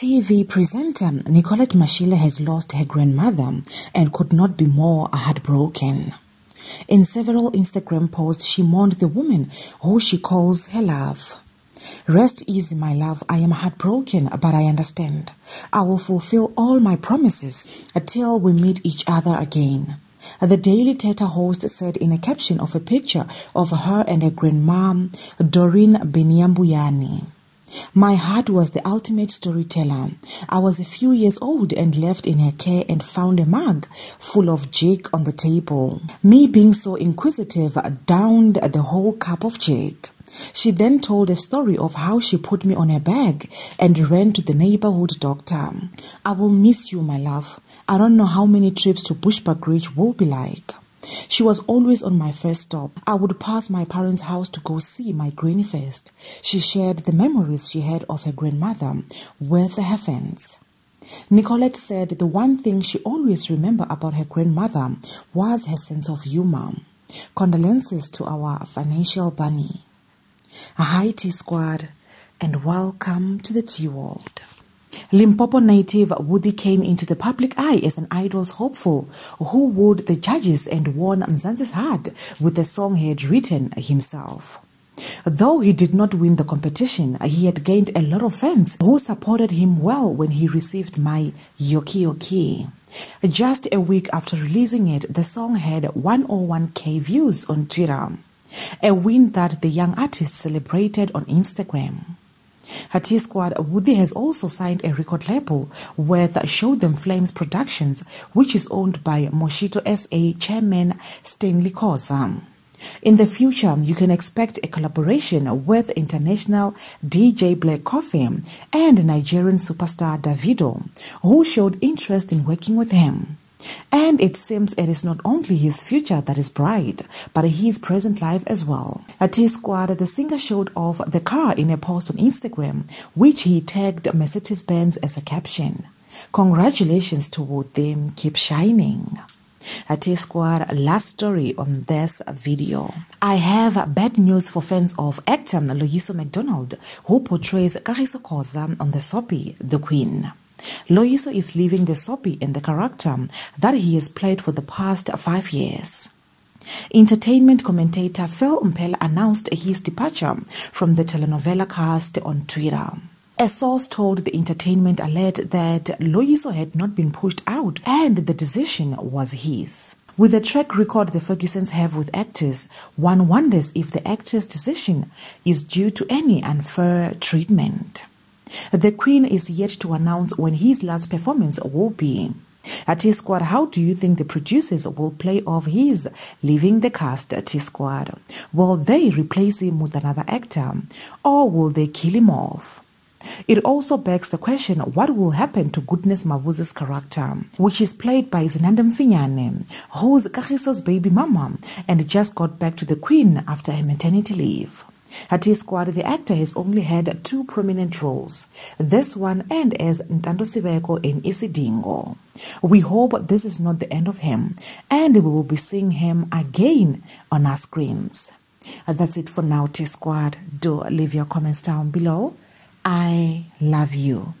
TV presenter Nicolette Mashile has lost her grandmother and could not be more heartbroken. In several Instagram posts, she mourned the woman who she calls her love. Rest easy, my love. I am heartbroken, but I understand. I will fulfill all my promises until we meet each other again. The Daily Thetha host said in a caption of a picture of her and her grandma, Doreen Beniambuyani. My heart was the ultimate storyteller. I was a few years old and left in her care and found a mug full of Jik on the table. Me being so inquisitive downed the whole cup of Jik. She then told a story of how she put me on her bag and ran to the neighborhood doctor. I will miss you, my love. I don't know how many trips to Bushbuckridge will be like. She was always on my first stop. I would pass my parents' house to go see my granny first. She shared the memories she had of her grandmother with her fans. Nicolette said the one thing she always remembered about her grandmother was her sense of humor. Condolences to our financial bunny. A hi T Squad and welcome to the Tea World. Limpopo native Vhudi came into the public eye as an idol's hopeful who wooed the judges and won Mzansi's heart with the song he had written himself. Though he did not win the competition, he had gained a lot of fans who supported him well when he received My Yoki Yoki. Just a week after releasing it, the song had 101k views on Twitter, a win that the young artist celebrated on Instagram. Hati Squad Vhudi has also signed a record label with Show Them Flames Productions, which is owned by Moshito SA chairman Stanley Koza. In the future, you can expect a collaboration with international DJ Black Coffee and Nigerian superstar Davido, who showed interest in working with him. And it seems it is not only his future that is bright, but his present life as well. At his squad, the singer showed off the car in a post on Instagram, which he tagged Mercedes Benz as a caption. Congratulations to them, keep shining. At his squad, last story on this video. I have bad news for fans of actor Loyiso McDonald, who portrays Kagiso Khoza on the soapie The Queen. Loyiso is leaving the soapie and the character that he has played for the past five years. Entertainment commentator Phil Mphela announced his departure from the telenovela cast on Twitter. A source told the entertainment alert that Loyiso had not been pushed out and the decision was his. With the track record the Fergusons have with actors, one wonders if the actor's decision is due to any unfair treatment. The Queen is yet to announce when his last performance will be. At T Squad, how do you think the producers will play off his leaving the cast at T Squad? Will they replace him with another actor or will they kill him off? It also begs the question what will happen to Goodness Mabuza's character, which is played by Zenande Mfenyana, who's Kagiso's baby mama and just got back to the Queen after her maternity leave. Hati Squad, the actor has only had two prominent roles, this one and as Ntando Sibeko in Isidingo. We hope this is not the end of him and we will be seeing him again on our screens. That's it for now, T Squad. Do leave your comments down below. I love you.